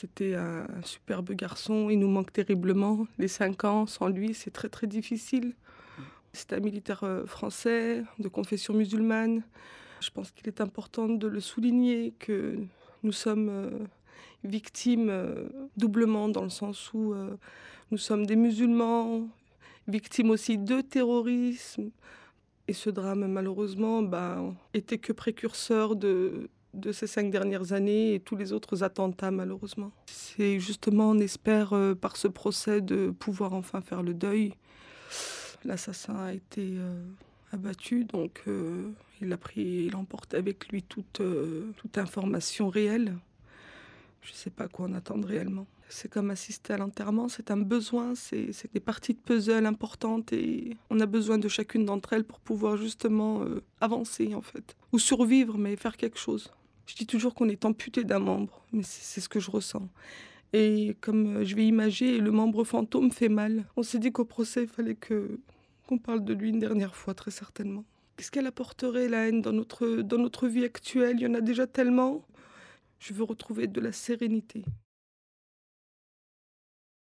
C'était un, superbe garçon, il nous manque terriblement. Les cinq ans sans lui, c'est très très difficile. C'est un militaire euh, français de confession musulmane. Je pense qu'il est important de le souligner que nous sommes euh, victimes euh, doublement dans le sens où nous sommes des musulmans, victimes aussi de terrorisme. Et ce drame, malheureusement, bah, était que précurseur de, de ces cinq dernières années et tous les autres attentats, malheureusement. C'est justement, on espère, euh, par ce procès, de pouvoir enfin faire le deuil. L'assassin a été euh, abattu, donc euh, il a pris, il emporte avec lui toute, toute information réelle. Je ne sais pas quoi en attendre réellement. C'est comme assister à l'enterrement, c'est un besoin, c'est des parties de puzzle importantes et on a besoin de chacune d'entre elles pour pouvoir justement avancer en fait. Ou survivre, mais faire quelque chose. Je dis toujours qu'on est amputé d'un membre, mais c'est ce que je ressens. Et comme euh, je vais imager, le membre fantôme fait mal. On s'est dit qu'au procès, il fallait que qu'on parle de lui une dernière fois, très certainement. Qu'est-ce qu'elle apporterait, la haine, dans notre, dans notre vie actuelle? Il y en a déjà tellement. Je veux retrouver de la sérénité.